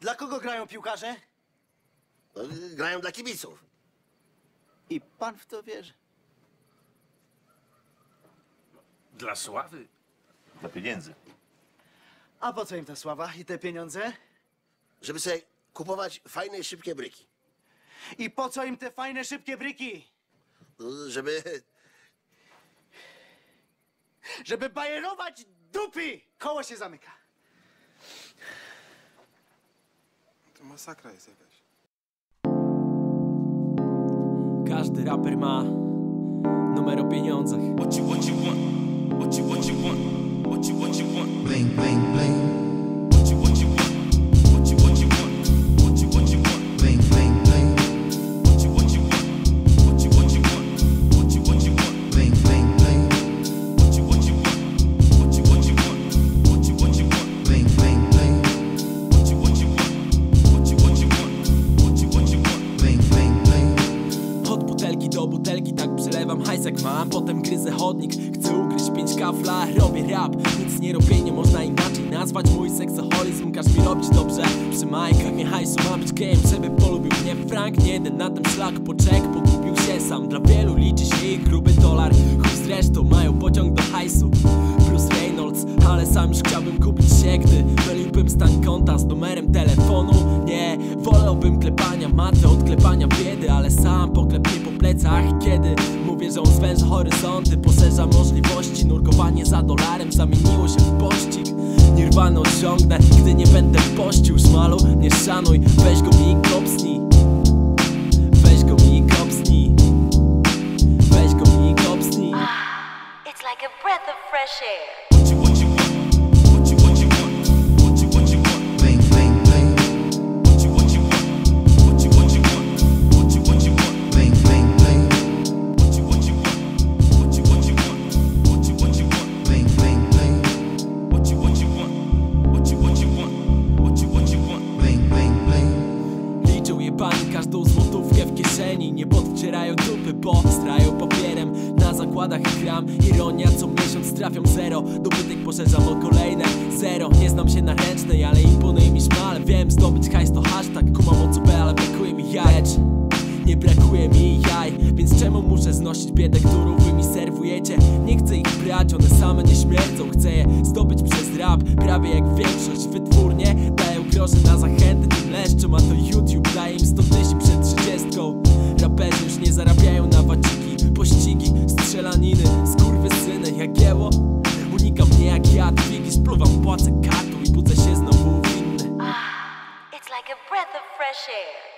Dla kogo grają piłkarze? No, grają dla kibiców. I pan w to wierzy. Dla sławy? Dla pieniędzy. A po co im ta sława i te pieniądze? Żeby sobie kupować fajne i szybkie bryki. I po co im te fajne, szybkie bryki? No, żeby... Żeby bajerować dupy! Koło się zamyka. To masakra jest jakaś. Każdy raper ma numer o pieniądzach. What you what you want? What you what you want? What you what you want? bling bling bling tak przelewam hajs jak mam Potem gryzę chodnik, chcę ugryźć pięć kafla Robię rap, nic nie robię, nie można inaczej nazwać. Mój seksoholizm każ mi robić dobrze. Przy majkach nie hajsu, mam być gejem, żeby polubił mnie Frank. Nie jeden na tym szlaku, poczek, pogubił się sam. Dla wielu liczy się ich gruby dolar. Chuj zresztą, mają pociąg do hajsu. Bruce Reynolds, ale sam już chciałbym kupić się Gdy myliłbym stan konta z numerem plecach Kiedy mówię, że on zwęża horyzonty Poszerza możliwości. Nurkowanie za dolarem zamieniło się w pościg. Nirwany osiągnę, gdy nie będę pościł Szmalu, nie szanuj, weź go mi i kopsnij. Weź go mi i kopsnij. Weź go mi i kopsnij. It's like a breath of fresh air. Dupy, bo strają papierem Na zakładach gram. Ironia, co miesiąc trafią zero. Dobytek poszerzam o kolejne zero. Nie znam się na ręcznej, ale imponuje mi szmal. Wiem, zdobyć hajs to hashtag. Kumam o co B, ale brakuje mi jajecz nie brakuje mi jaj, więc czemu muszę znosić biedę, którą wy mi serwujecie? Nie chcę ich brać, one same nie śmierdzą. Chcę je zdobyć przez rap, prawie jak większość Wytwórnie dają grosze na zachęty. Tym leszczom A to YouTube daje im 100 płacę kartą i budzę się znowu winny It's like a breath of fresh air.